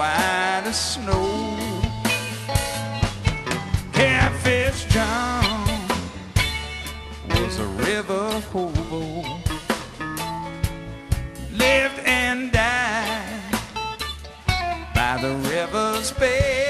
white as snow. Catfish John was a river hobo. Lived and died by the river's bed.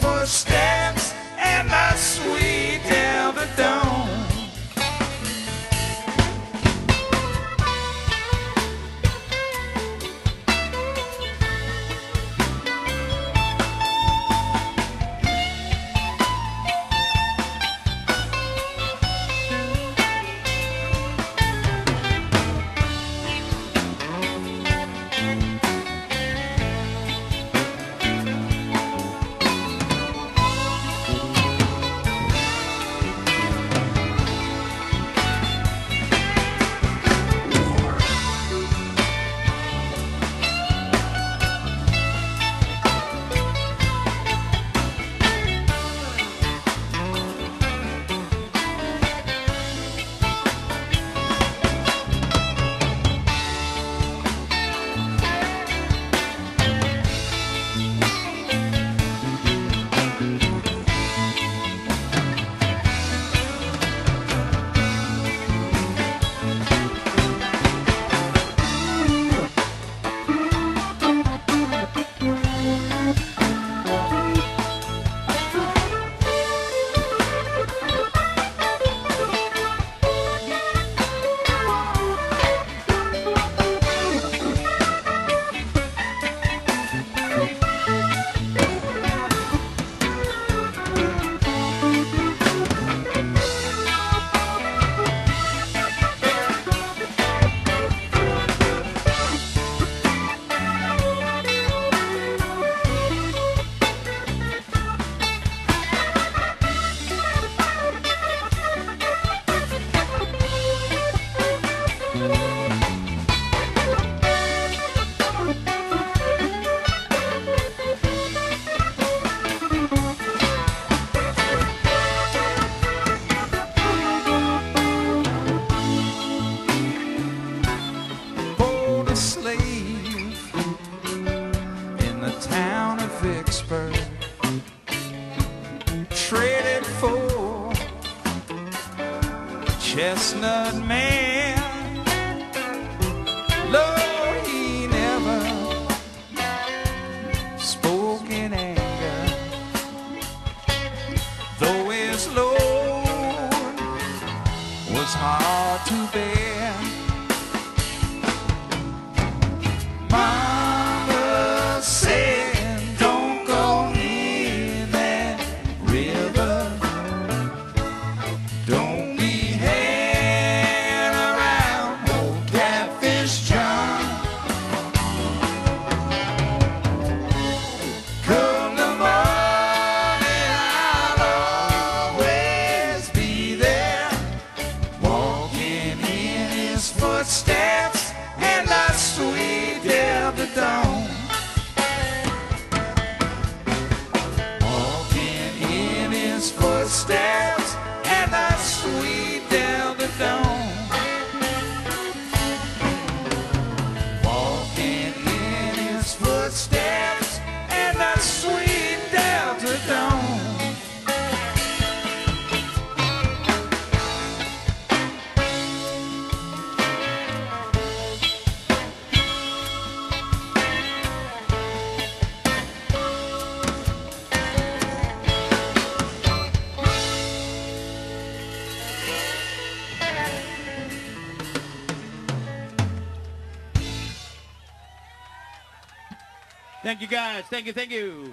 footsteps and my sweet ever done. chestnut man. Lord, he never spoke in anger, though his Lord. Down. Thank you, guys. Thank you, thank you.